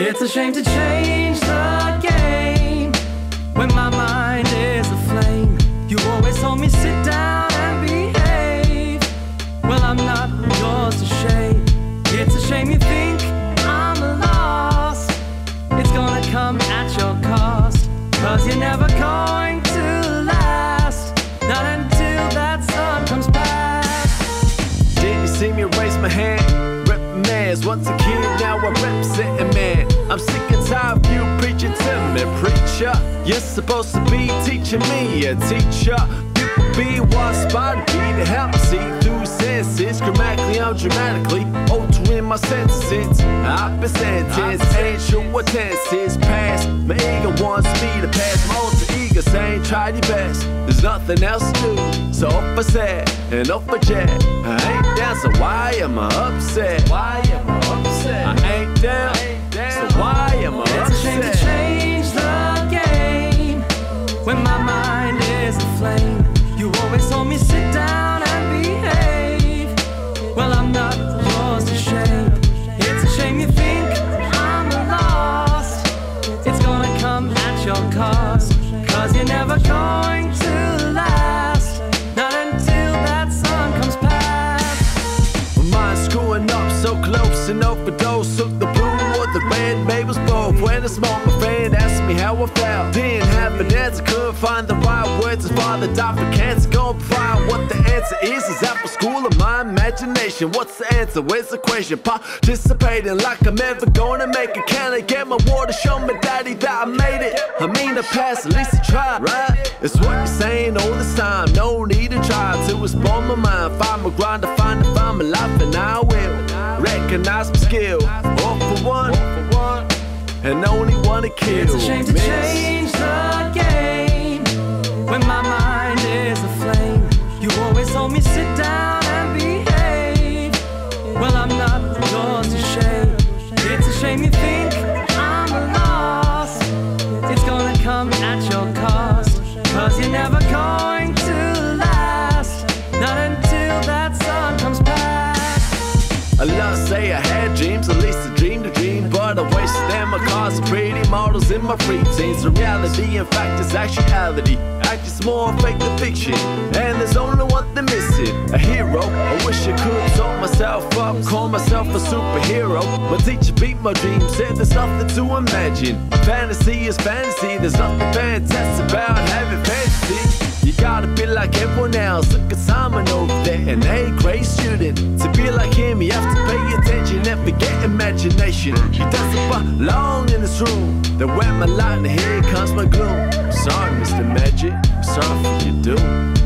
It's a shame to change the game when my mind is aflame. You always told me sit down and behave. Well, I'm not yours to shame. It's a shame you think I'm lost. It's gonna come at your cost. Cause you're never going to last. Not until that sun comes past. Didn't you see me raise my hand? Rep mans, once a kid, now I represent a man. I'm sick and tired of you preaching to me, preacher. You're supposed to be teaching me, a teacher. You could be one spot, be to help see through senses. Grammatically, I'm dramatically altering my sentences. I've been sentenced, ain't sure what tense is past. My ego wants me to pass my alter ego, saying try your best. There's nothing else to do. So if I said and if I jet, I ain't down, so why am I upset? Why am I upset? I ain't down, when my mind is aflame. You always told me sit down and behave. Well, I'm not yours to shame. It's a shame you think I'm lost. It's gonna come at your cost. Cause you're never going When I smoked, my asked me how I felt. Didn't have an answer, couldn't find the right words. His father died for cancer, gonna provide what the answer is. Is after school of my imagination. What's the answer? Where's the question? Participating like I'm ever gonna make it. Can I get my water? Show my daddy that I made it. I mean, I passed, at least I tried, right? It's what you're saying all this time. No need to try to explore my mind. Find my grind to find find my life, and I will recognize my skill. All for one, and only one to kill. It's a shame to change the game when my mind is aflame. You always told me sit down and behave. Well, I'm not yours to shame. It's a shame you think I'm lost. It's gonna come at your cost. Cause you're never going to last. Not until that sun comes past. I love say I had dreams, at least Dream. But I them across pretty models in my free teens. The reality, in fact, is actuality. Act is more fake than fiction. And there's only one thing missing a hero. I wish I could talk myself up, call myself a superhero. My teacher beat my dreams, said there's nothing to imagine. Fantasy is fantasy, there's nothing fantastic about having fantasy. You gotta be like everyone else. Look at Simon over there, an A grade student. To be like him, you have to imagination. He doesn't belong in this room. Then when my light, and here comes my gloom. Sorry, Mr. Magic. Sorry for your doom.